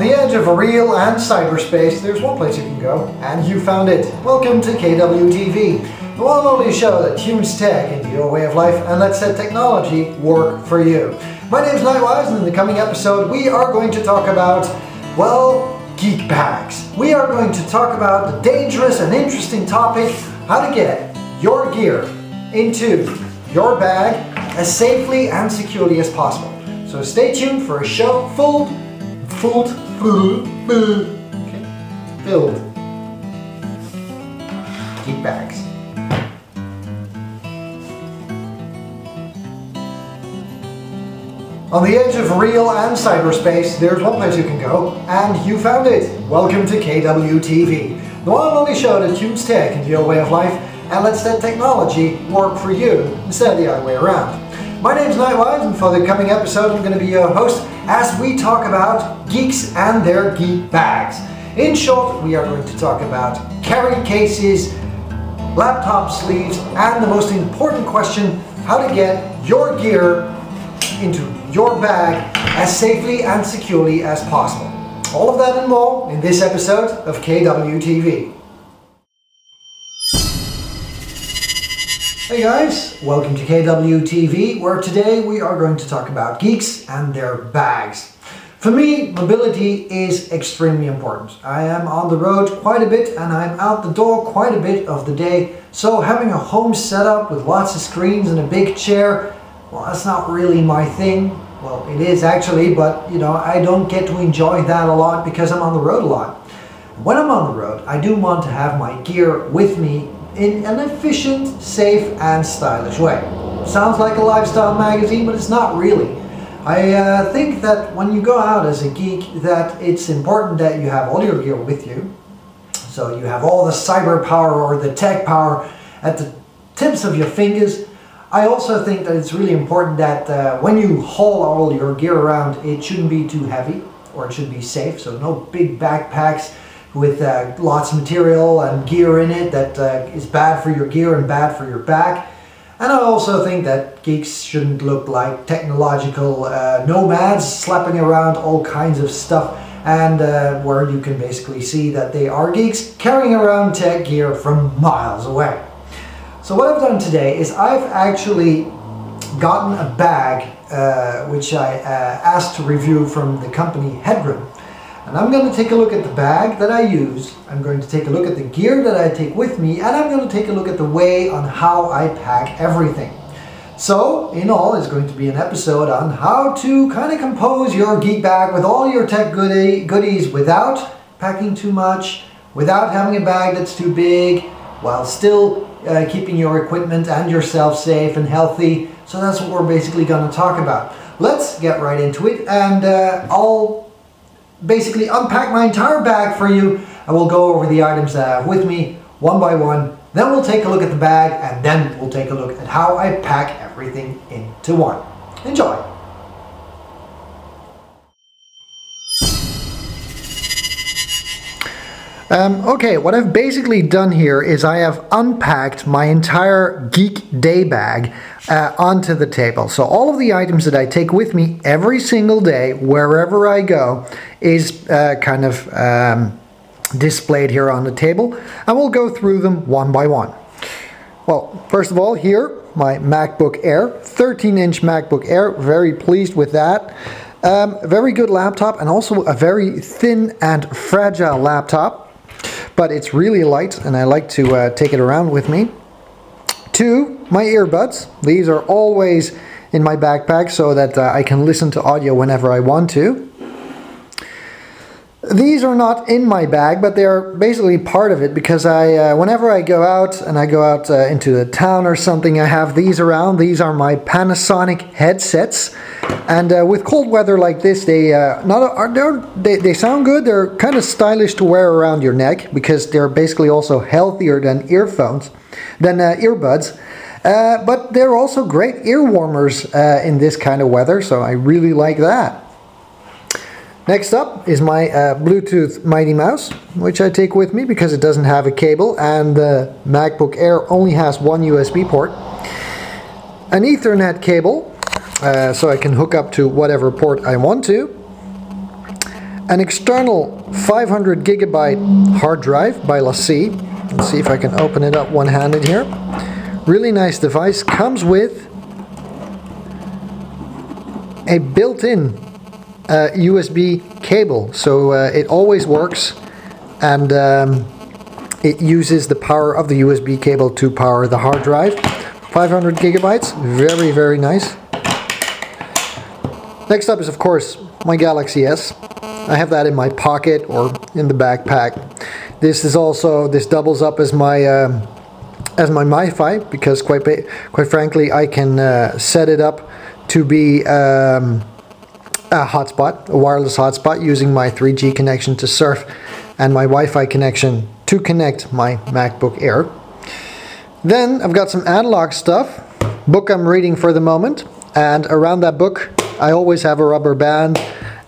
On the edge of real and cyberspace, there's one place you can go, and you found it. Welcome to KWTV, the one and only show that tunes tech into your way of life and lets that technology work for you. My name is Knightwise, and in the coming episode, we are going to talk about, well, geek bags. We are going to talk about the dangerous and interesting topic how to get your gear into your bag as safely and securely as possible. So stay tuned for a show full filled, okay, filled geek bags. On the edge of real and cyberspace, there's one place you can go, and you found it. Welcome to KWTV, the one and only show that tunes tech into your way of life and lets that technology work for you instead of the other way around. My name's Knightwise, and for the coming episode, I'm going to be your host as we talk about geeks and their geek bags. In short, we are going to talk about carry cases, laptop sleeves, and the most important question, how to get your gear into your bag as safely and securely as possible. All of that and more in this episode of KWTV. Hey guys, welcome to KWTV, where today we are going to talk about geeks and their bags. For me, mobility is extremely important. I am on the road quite a bit and I'm out the door quite a bit of the day, so having a home setup with lots of screens and a big chair, well, that's not really my thing. Well, it is actually, but you know, I don't get to enjoy that a lot because I'm on the road a lot. When I'm on the road, I do want to have my gear with me in an efficient, safe and stylish way. Sounds like a lifestyle magazine, but it's not really. I uh, think that when you go out as a geek that it's important that you have all your gear with you. So you have all the cyber power or the tech power at the tips of your fingers. I also think that it's really important that uh, when you haul all your gear around, it shouldn't be too heavy or it should be safe. So no big backpacks with uh, lots of material and gear in it that uh, is bad for your gear and bad for your back. And I also think that geeks shouldn't look like technological uh, nomads slapping around all kinds of stuff and uh, where you can basically see that they are geeks carrying around tech gear from miles away. So what I've done today is I've actually gotten a bag uh, which I uh, asked to review from the company Hedgren. And I'm going to take a look at the bag that I use, I'm going to take a look at the gear that I take with me, and I'm going to take a look at the way on how I pack everything. So, in all, is going to be an episode on how to kind of compose your geek bag with all your tech goodie, goodies without packing too much, without having a bag that's too big, while still uh, keeping your equipment and yourself safe and healthy. So that's what we're basically going to talk about. Let's get right into it, and uh, I'll basically unpack my entire bag for you and we'll go over the items that I have with me one by one. Then we'll take a look at the bag and then we'll take a look at how I pack everything into one. Enjoy! Um, okay, what I've basically done here is I have unpacked my entire Geek Day bag uh, onto the table. So all of the items that I take with me every single day, wherever I go, is uh, kind of um, displayed here on the table. And we'll go through them one by one. Well, first of all, here, my MacBook Air, 13-inch MacBook Air, very pleased with that. Um, very good laptop and also a very thin and fragile laptop but it's really light and I like to uh, take it around with me. Two, my earbuds. These are always in my backpack so that uh, I can listen to audio whenever I want to. These are not in my bag, but they are basically part of it because I, uh, whenever I go out and I go out uh, into the town or something, I have these around. These are my Panasonic headsets, and uh, with cold weather like this, they uh, not are they they sound good. They're kind of stylish to wear around your neck because they're basically also healthier than earphones, than uh, earbuds. Uh, but they're also great ear warmers in this kind of weather, so I really like that. Next up is my uh, Bluetooth Mighty Mouse, which I take with me because it doesn't have a cable and the MacBook Air only has one USB port. An Ethernet cable, uh, so I can hook up to whatever port I want to. an external 500 gigabyte hard drive by LaCie. Let's see if I can open it up one-handed here. Really nice device. Comes with a built-in uh, USB cable, so uh, it always works, and um, it uses the power of the USB cable to power the hard drive. 500 gigabytes, very very nice. Next up is of course my Galaxy S. I have that in my pocket or in the backpack. This is also this doubles up as my um, as my Wi-Fi because quite quite frankly I can uh, set it up to be um, a hotspot, a wireless hotspot using my 3G connection to surf and my Wi-Fi connection to connect my MacBook Air. Then I've got some analog stuff, book I'm reading for the moment, and around that book I always have a rubber band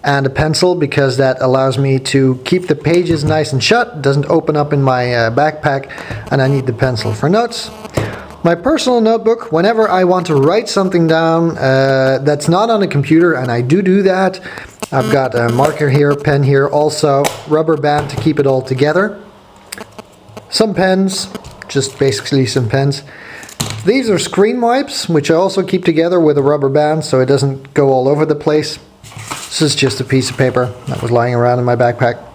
and a pencil because that allows me to keep the pages nice and shut, doesn't open up in my uh, backpack, and I need the pencil for notes. My personal notebook, whenever I want to write something down uh, that's not on a computer, and I do do that, I've got a marker here, pen here, also rubber band to keep it all together. Some pens, just basically some pens. These are screen wipes, which I also keep together with a rubber band so it doesn't go all over the place. This is just a piece of paper that was lying around in my backpack.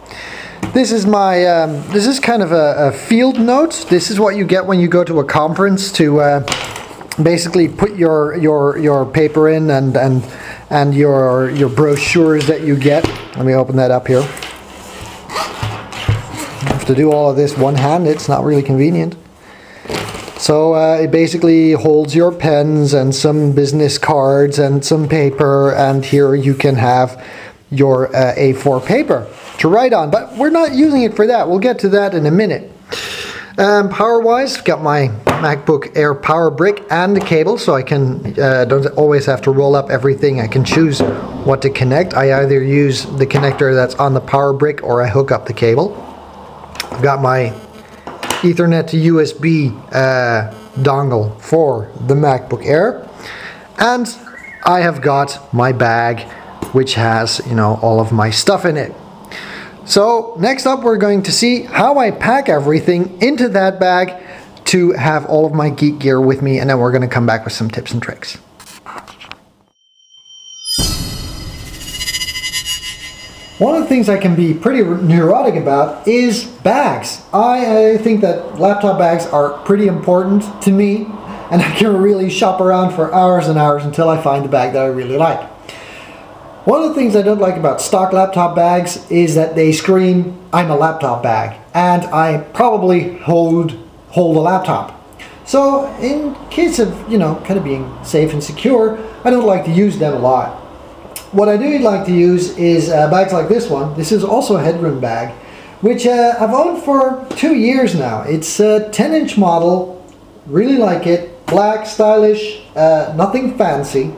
This is my, um, this is kind of a, a, field note. This is what you get when you go to a conference to uh, basically put your, your, your paper in and, and, and your, your brochures that you get. Let me open that up here. I have to do all of this one hand, it's not really convenient. So uh, it basically holds your pens and some business cards and some paper and here you can have your uh, A4 paper to write on. But we're not using it for that. We'll get to that in a minute. Um, power-wise, I've got my MacBook Air power brick and the cable so I can uh, don't always have to roll up everything. I can choose what to connect. I either use the connector that's on the power brick or I hook up the cable. I've got my Ethernet to USB uh, dongle for the MacBook Air. And I have got my bag which has, you know, all of my stuff in it. So next up we're going to see how I pack everything into that bag to have all of my geek gear with me and then we're going to come back with some tips and tricks. One of the things I can be pretty neurotic about is bags. I, I, think that laptop bags are pretty important to me and I can really shop around for hours and hours until I find the bag that I really like. One of the things I don't like about stock laptop bags is that they scream, I'm a laptop bag, and I probably hold, hold a laptop. So in case of, you know, kind of being safe and secure, I don't like to use them a lot. What I do like to use is uh, bags like this one. This is also a Hedgren bag, which uh, I've owned for two years now. It's a 10 inch model, really like it, black, stylish, uh, nothing fancy,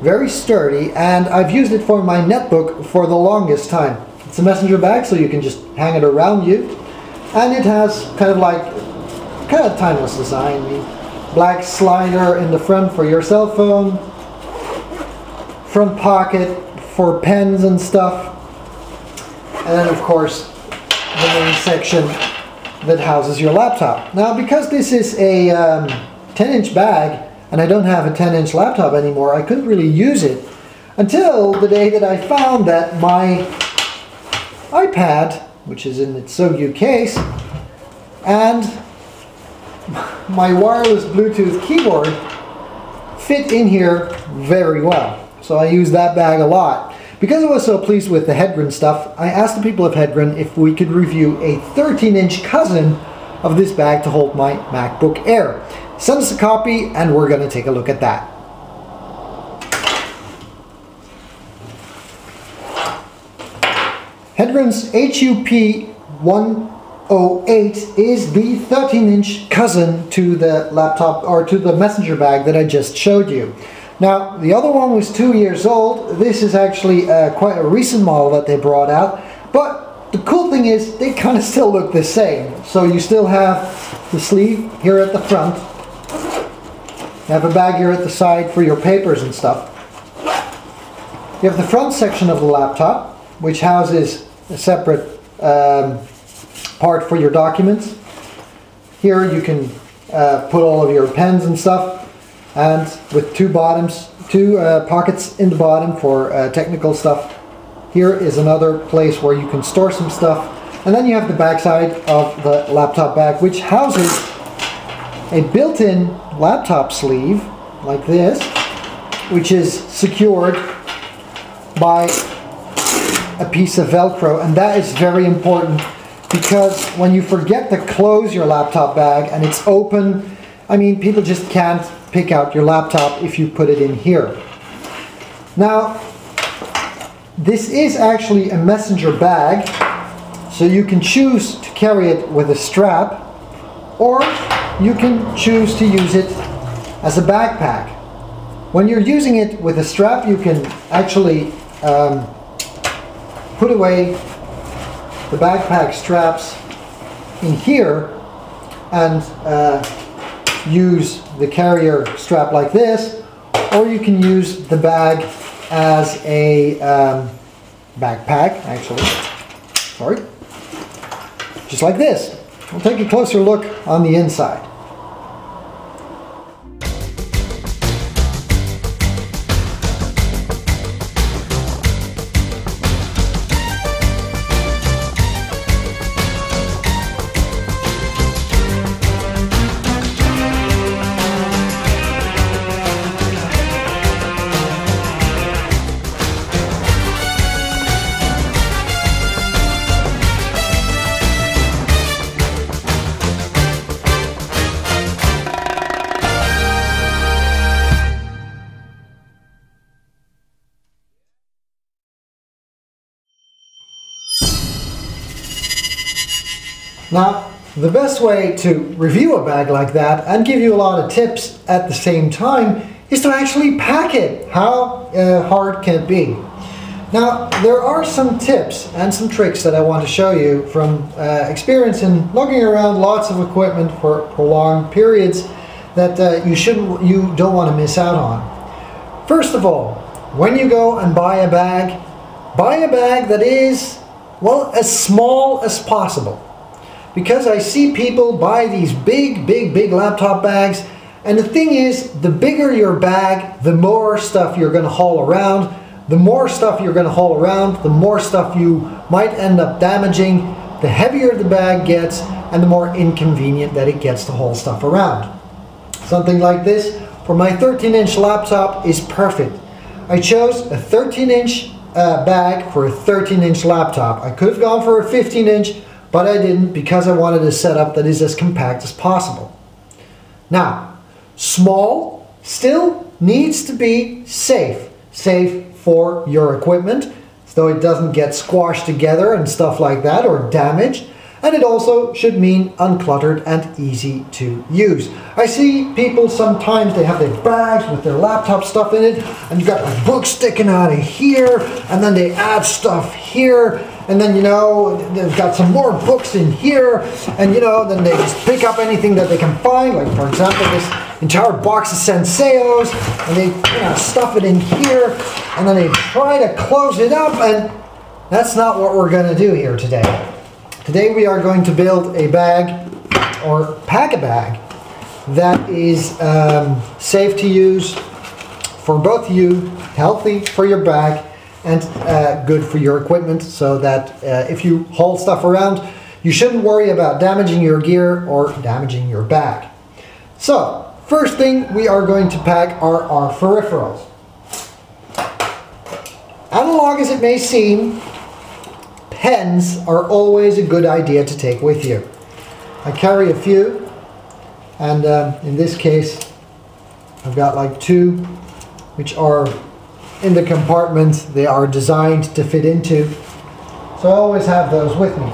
very sturdy, and I've used it for my netbook for the longest time. It's a messenger bag, so you can just hang it around you, and it has kind of like, kind of timeless design. Black slider in the front for your cell phone, front pocket for pens and stuff. And then of course the main section that houses your laptop. Now because this is a um, 10 inch bag and I don't have a 10 inch laptop anymore, I couldn't really use it until the day that I found that my iPad, which is in its Sogyu case, and my wireless Bluetooth keyboard fit in here very well. So I use that bag a lot. Because I was so pleased with the Hedgren stuff, I asked the people of Hedgren if we could review a 13-inch cousin of this bag to hold my MacBook Air. Send us a copy and we're going to take a look at that. Hedgren's HUP 108 is the 13-inch cousin to the laptop or to the messenger bag that I just showed you. Now, the other one was two years old. This is actually uh, quite a recent model that they brought out. But the cool thing is they kind of still look the same. So you still have the sleeve here at the front. You have a bag here at the side for your papers and stuff. You have the front section of the laptop. which houses a separate um, part for your documents. Here you can uh, put all of your pens and stuff and with two bottoms, two uh, pockets in the bottom for uh, technical stuff. Here is another place where you can store some stuff. And then you have the backside of the laptop bag, which houses a built-in laptop sleeve like this, which is secured by a piece of Velcro. And that is very important because when you forget to close your laptop bag and it's open, I mean, people just can't pick out your laptop if you put it in here. Now, this is actually a messenger bag, so you can choose to carry it with a strap, or you can choose to use it as a backpack. When you're using it with a strap, you can actually um, put away the backpack straps in here and uh, use the carrier strap like this, or you can use the bag as a um, backpack, actually. Sorry. Just like this. We'll take a closer look on the inside. Now, the best way to review a bag like that and give you a lot of tips at the same time is to actually pack it. How uh, hard can it be? Now, there are some tips and some tricks that I want to show you from uh, experience in lugging around lots of equipment for prolonged periods that uh, you shouldn't, you don't want to miss out on. First of all, when you go and buy a bag, buy a bag that is, well, as small as possible because I see people buy these big, big, big laptop bags. And the thing is, the bigger your bag, the more stuff you're going to haul around. The more stuff you're going to haul around, the more stuff you might end up damaging. The heavier the bag gets, and the more inconvenient that it gets to haul stuff around. Something like this for my 13 inch laptop is perfect. I chose a 13 inch uh, bag for a 13 inch laptop. I could have gone for a 15 inch, but I didn't because I wanted a setup that is as compact as possible. Now, small still needs to be safe. Safe for your equipment, so it doesn't get squashed together and stuff like that or damaged and it also should mean uncluttered and easy to use. I see people sometimes, they have their bags with their laptop stuff in it, and you've got books sticking out of here, and then they add stuff here, and then you know, they've got some more books in here, and you know, then they just pick up anything that they can find, like for example, this entire box of Senseos, and they you know, stuff it in here, and then they try to close it up, and that's not what we're going to do here today. Today we are going to build a bag or pack a bag that is um, safe to use for both you, healthy for your bag, and uh, good for your equipment so that uh, if you haul stuff around, you shouldn't worry about damaging your gear or damaging your bag. So, first thing we are going to pack are our peripherals. Analog as it may seem, pens are always a good idea to take with you. I carry a few, and um, in this case, I've got like two, which are in the compartment they are designed to fit into. So I always have those with me.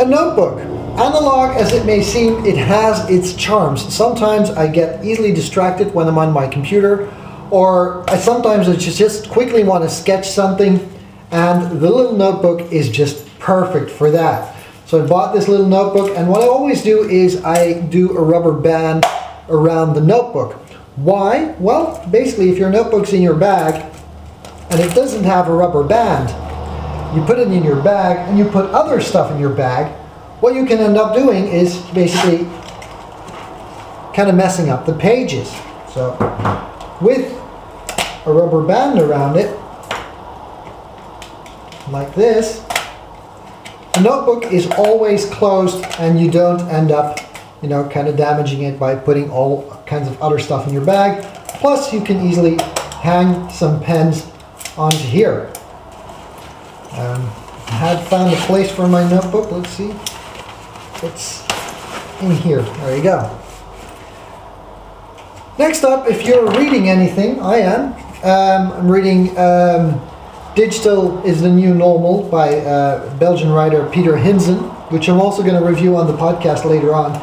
A notebook. Analog as it may seem, it has its charms. Sometimes I get easily distracted when I'm on my computer, or I sometimes I just quickly want to sketch something and the little notebook is just perfect for that. So I bought this little notebook and what I always do is I do a rubber band around the notebook. Why? Well, basically if your notebook's in your bag and it doesn't have a rubber band, you put it in your bag and you put other stuff in your bag, what you can end up doing is basically kind of messing up the pages. So with a rubber band around it, like this, the notebook is always closed and you don't end up, you know, kind of damaging it by putting all kinds of other stuff in your bag. Plus you can easily hang some pens onto here. Um, I had found a place for my notebook. Let's see. It's in here. There you go. Next up, if you're reading anything, I am. Um, I'm reading um, Digital is the New Normal by uh, Belgian writer Peter Hinssen, which I'm also going to review on the podcast later on.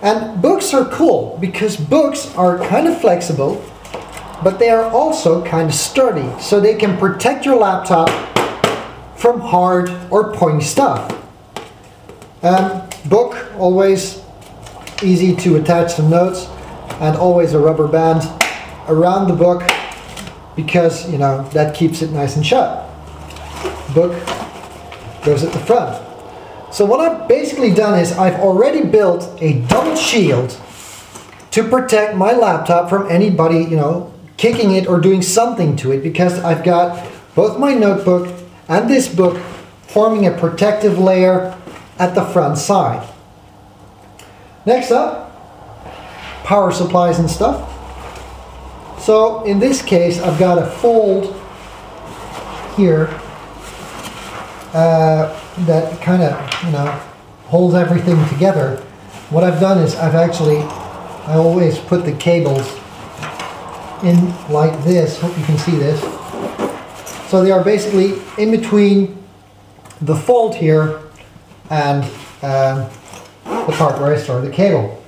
And books are cool because books are kind of flexible, but they are also kind of sturdy, so they can protect your laptop from hard or pointy stuff. Um, book, always easy to attach some notes, and always a rubber band around the book because you know that keeps it nice and shut. Book goes at the front. So what I've basically done is I've already built a double shield to protect my laptop from anybody, you know, kicking it or doing something to it because I've got both my notebook and this book forming a protective layer at the front side. Next up, power supplies and stuff. So in this case, I've got a fold here uh, that kind of, you know, holds everything together. What I've done is I've actually, I always put the cables in like this. Hope you can see this. So they are basically in between the fold here and um, the part where I store the cable.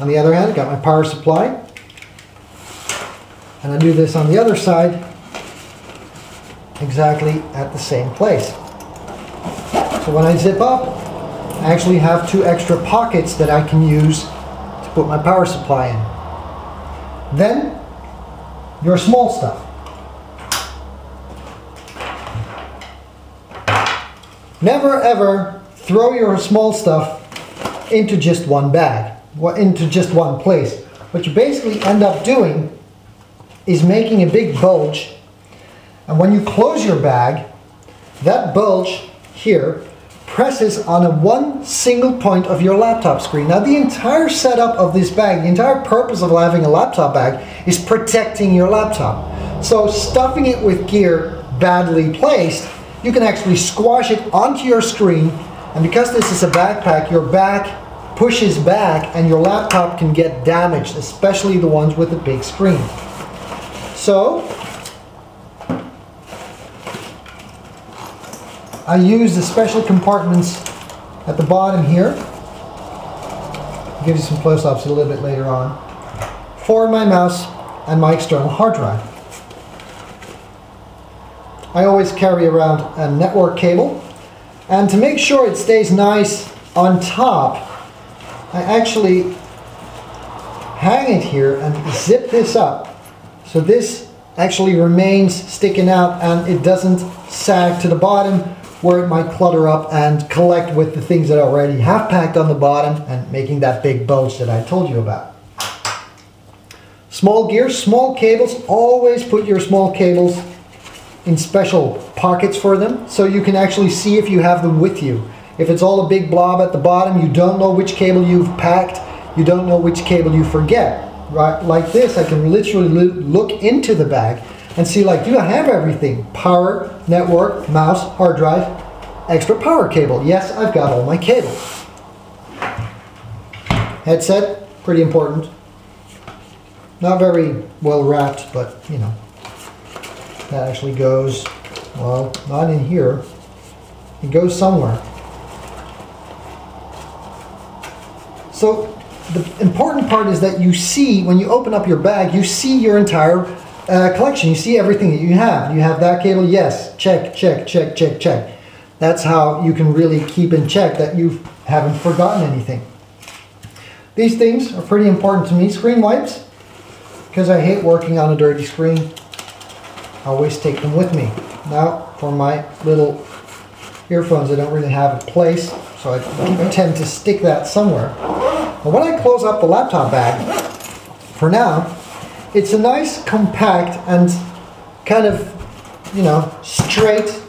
On the other hand, got my power supply. And I do this on the other side exactly at the same place. So when I zip up, I actually have two extra pockets that I can use to put my power supply in. Then, your small stuff. Never ever throw your small stuff into just one bag into just one place. What you basically end up doing is making a big bulge. And when you close your bag, that bulge here presses on a one single point of your laptop screen. Now the entire setup of this bag, the entire purpose of having a laptop bag is protecting your laptop. So stuffing it with gear badly placed, you can actually squash it onto your screen and because this is a backpack, your back pushes back and your laptop can get damaged, especially the ones with a big screen. So, I use the special compartments at the bottom here. I'll give you some close-ups a little bit later on. For my mouse and my external hard drive. I always carry around a network cable. And to make sure it stays nice on top, I actually hang it here and zip this up. So this actually remains sticking out and it doesn't sag to the bottom where it might clutter up and collect with the things that I already have packed on the bottom and making that big bulge that I told you about. Small gears, small cables, always put your small cables in special pockets for them so you can actually see if you have them with you. If it's all a big blob at the bottom, you don't know which cable you've packed, you don't know which cable you forget. Right, like this, I can literally look into the bag and see like, do I have everything? Power, network, mouse, hard drive, extra power cable. Yes, I've got all my cables. Headset, pretty important. Not very well wrapped, but you know, that actually goes, well, not in here. It goes somewhere. So the important part is that you see, when you open up your bag, you see your entire uh, collection. You see everything that you have. You have that cable, yes, check, check, check, check, check. That's how you can really keep in check that you haven't forgotten anything. These things are pretty important to me. Screen wipes, because I hate working on a dirty screen. I always take them with me. Now for my little earphones, I don't really have a place, so I tend to stick that somewhere. But when I close up the laptop bag, for now, it's a nice compact and kind of, you know, straight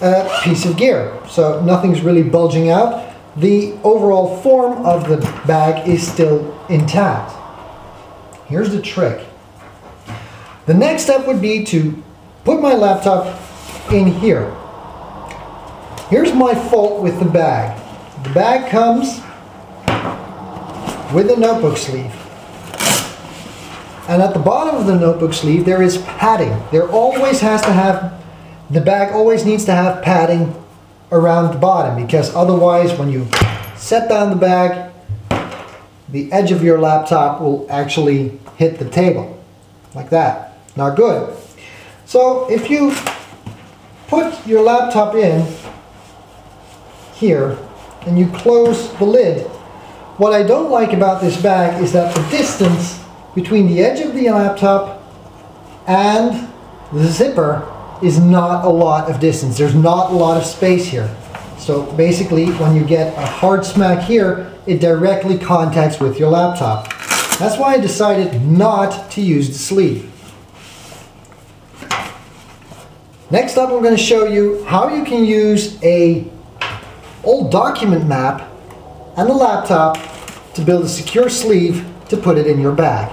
uh, piece of gear. So nothing's really bulging out. The overall form of the bag is still intact. Here's the trick. The next step would be to put my laptop in here. Here's my fault with the bag. The bag comes with a notebook sleeve. And at the bottom of the notebook sleeve there is padding. There always has to have, the bag always needs to have padding around the bottom because otherwise when you set down the bag, the edge of your laptop will actually hit the table like that. Not good. So if you put your laptop in here and you close the lid, what I don't like about this bag is that the distance between the edge of the laptop and the zipper is not a lot of distance. There's not a lot of space here. So basically, when you get a hard smack here, it directly contacts with your laptop. That's why I decided not to use the sleeve. Next up, I'm going to show you how you can use a old document map and a laptop to build a secure sleeve to put it in your bag.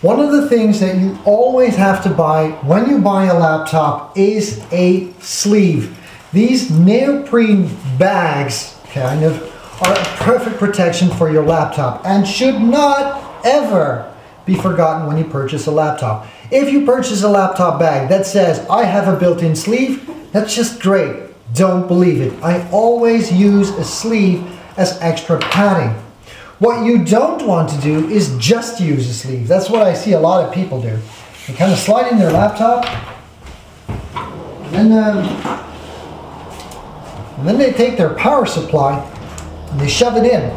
One of the things that you always have to buy when you buy a laptop is a sleeve. These neoprene bags kind of are a perfect protection for your laptop and should not ever be forgotten when you purchase a laptop. If you purchase a laptop bag that says, I have a built-in sleeve, that's just great. Don't believe it. I always use a sleeve as extra padding. What you don't want to do is just use a sleeve. That's what I see a lot of people do. They kind of slide in their laptop, and then, and then they take their power supply and they shove it in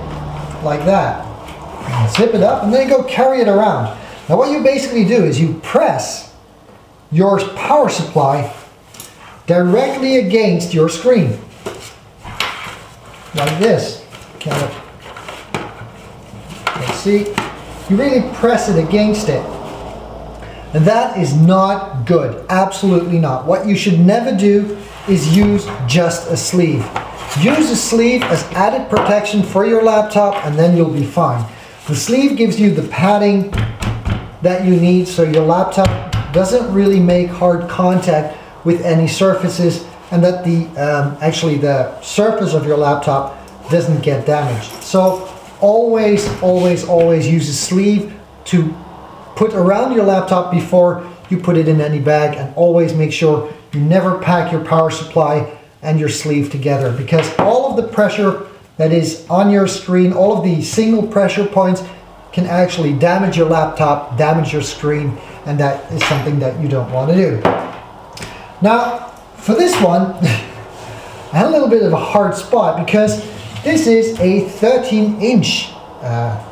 like that. Zip it up and then you go carry it around. Now what you basically do is you press your power supply directly against your screen. Like this. Kind of See, you really press it against it. And that is not good, absolutely not. What you should never do is use just a sleeve. Use a sleeve as added protection for your laptop and then you'll be fine. The sleeve gives you the padding that you need so your laptop doesn't really make hard contact with any surfaces and that the um, actually the surface of your laptop doesn't get damaged. So always, always, always use a sleeve to put around your laptop before you put it in any bag and always make sure you never pack your power supply and your sleeve together because all of the pressure that is on your screen, all of the single pressure points can actually damage your laptop, damage your screen, and that is something that you don't want to do. Now, for this one, I had a little bit of a hard spot because this is a 13 inch uh,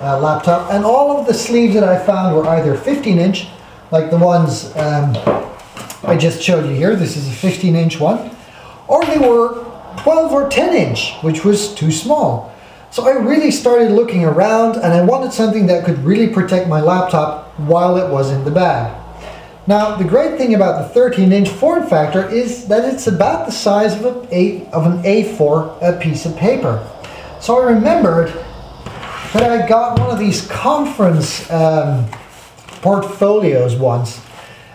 uh, laptop and all of the sleeves that I found were either 15 inch like the ones um, I just showed you here. This is a 15 inch one or they were 12 or 10 inch which was too small. So I really started looking around and I wanted something that could really protect my laptop while it was in the bag. Now, the great thing about the 13-inch form factor is that it's about the size of, a, a of an A4 piece of paper. So I remembered that I got one of these conference um, portfolios once.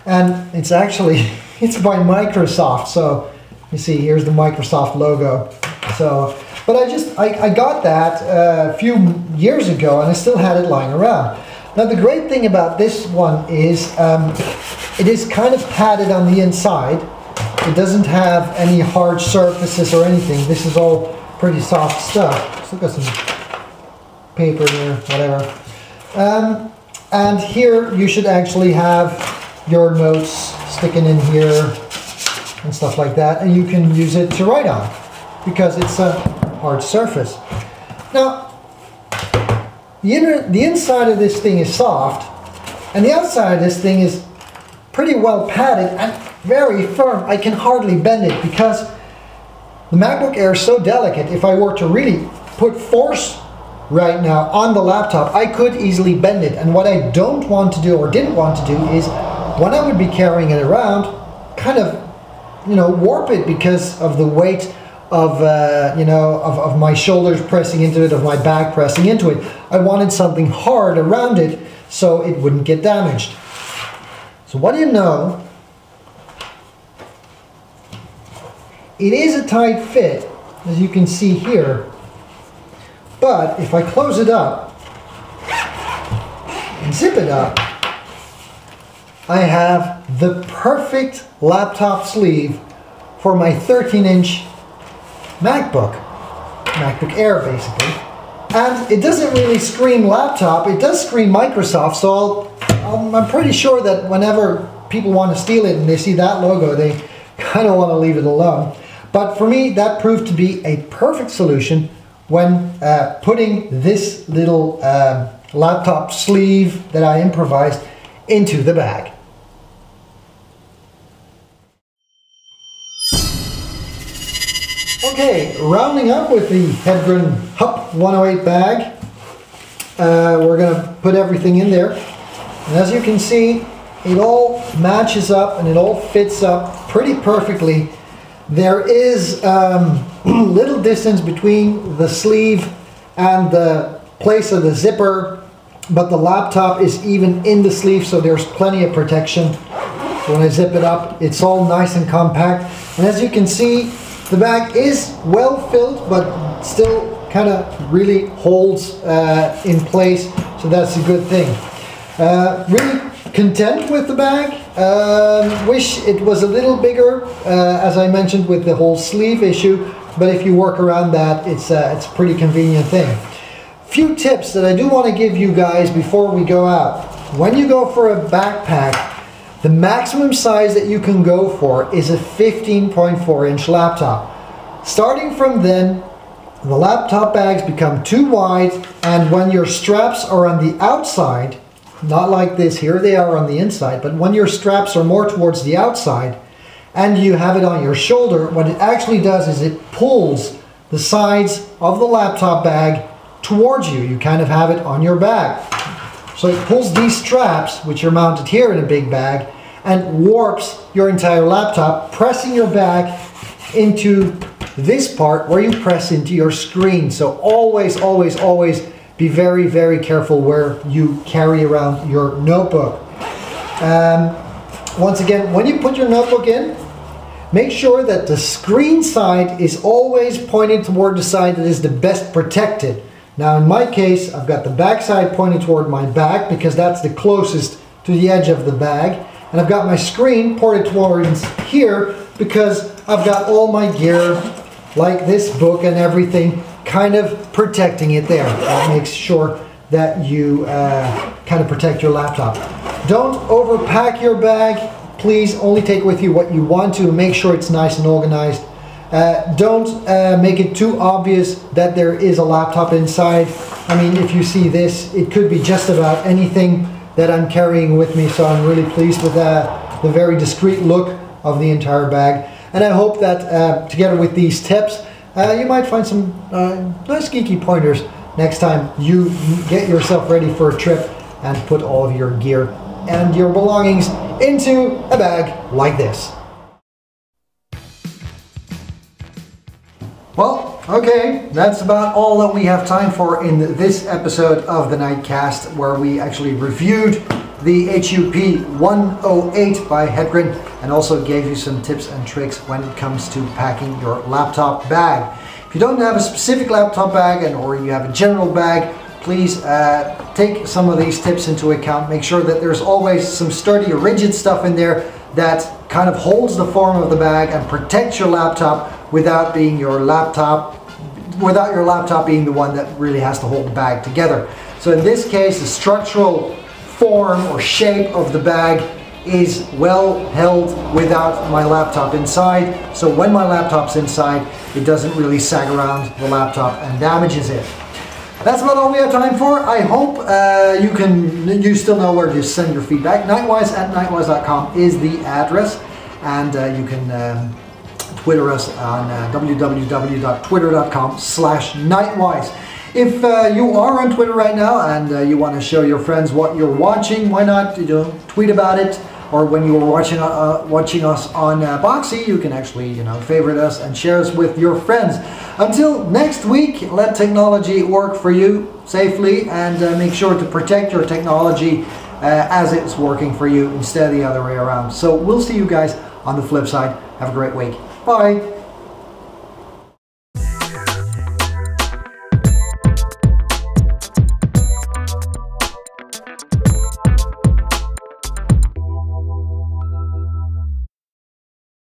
And it's actually, it's by Microsoft. So you see, here's the Microsoft logo. So, but I just, I, I got that uh, a few years ago and I still had it lying around. Now the great thing about this one is um, it is kind of padded on the inside. It doesn't have any hard surfaces or anything. This is all pretty soft stuff. Look at some paper there, whatever. Um, and here you should actually have your notes sticking in here and stuff like that. And you can use it to write on because it's a hard surface. Now, the, inner, the inside of this thing is soft, and the outside of this thing is pretty well padded and very firm. I can hardly bend it because the MacBook Air is so delicate. If I were to really put force right now on the laptop, I could easily bend it. And what I don't want to do or didn't want to do is when I would be carrying it around, kind of, you know, warp it because of the weight of, uh, you know, of, of my shoulders pressing into it, of my back pressing into it. I wanted something hard around it so it wouldn't get damaged. So what do you know? It is a tight fit, as you can see here, but if I close it up and zip it up, I have the perfect laptop sleeve for my 13 inch MacBook, MacBook Air basically. And it doesn't really scream laptop, it does scream Microsoft, so i am pretty sure that whenever people want to steal it and they see that logo, they kind of want to leave it alone. But for me, that proved to be a perfect solution when uh, putting this little uh, laptop sleeve that I improvised into the bag. Okay, rounding up with the Hedgren HUP 108 bag, uh, we're going to put everything in there. And as you can see, it all matches up and it all fits up pretty perfectly. There is um, little distance between the sleeve and the place of the zipper, but the laptop is even in the sleeve, so there's plenty of protection. When I zip it up, it's all nice and compact. And as you can see, the bag is well filled, but still kind of really holds uh, in place, so that's a good thing. Uh, really content with the bag. Um, wish it was a little bigger, uh, as I mentioned with the whole sleeve issue, but if you work around that, it's, uh, it's a pretty convenient thing. Few tips that I do want to give you guys before we go out. When you go for a backpack, the maximum size that you can go for is a 15.4 inch laptop. Starting from then, the laptop bags become too wide and when your straps are on the outside, not like this, here they are on the inside, but when your straps are more towards the outside and you have it on your shoulder, what it actually does is it pulls the sides of the laptop bag towards you. You kind of have it on your back. So it pulls these straps, which are mounted here in a big bag, and warps your entire laptop, pressing your back into this part where you press into your screen. So always, always, always be very, very careful where you carry around your notebook. Um, once again, when you put your notebook in, make sure that the screen side is always pointing toward the side that is the best protected. Now in my case, I've got the back side pointing toward my back because that's the closest to the edge of the bag and I've got my screen pointed towards here because I've got all my gear like this book and everything kind of protecting it there. That makes sure that you uh, kind of protect your laptop. Don't overpack your bag. Please only take with you what you want to make sure it's nice and organized. Uh, don't uh, make it too obvious that there is a laptop inside. I mean, if you see this, it could be just about anything that I'm carrying with me. So I'm really pleased with uh, the very discreet look of the entire bag. And I hope that uh, together with these tips, uh, you might find some nice geeky pointers next time you get yourself ready for a trip and put all of your gear and your belongings into a bag like this. Well, Okay, that's about all that we have time for in this episode of the Knightcast, where we actually reviewed the HUP 108 by Hedgren and also gave you some tips and tricks when it comes to packing your laptop bag. If you don't have a specific laptop bag and or you have a general bag, please uh, take some of these tips into account. Make sure that there's always some sturdy, rigid stuff in there that kind of holds the form of the bag and protects your laptop without being your laptop without your laptop being the one that really has to hold the bag together. So in this case, the structural form or shape of the bag is well held without my laptop inside. So when my laptop's inside, it doesn't really sag around the laptop and damages it. That's about all we have time for. I hope uh, you can you still know where to send your feedback. Knightwise at knightwise.com is the address, and uh, you can um, Twitter us on uh, www.twitter.com slash knightwise. If uh, you are on Twitter right now and uh, you want to show your friends what you're watching, why not you know, tweet about it? Or when you are watching uh, watching us on uh, Boxee, you can actually you know favorite us and share us with your friends. Until next week, let technology work for you safely and uh, make sure to protect your technology uh, as it's working for you instead of the other way around. So we'll see you guys on the flip side. Have a great week. Bye.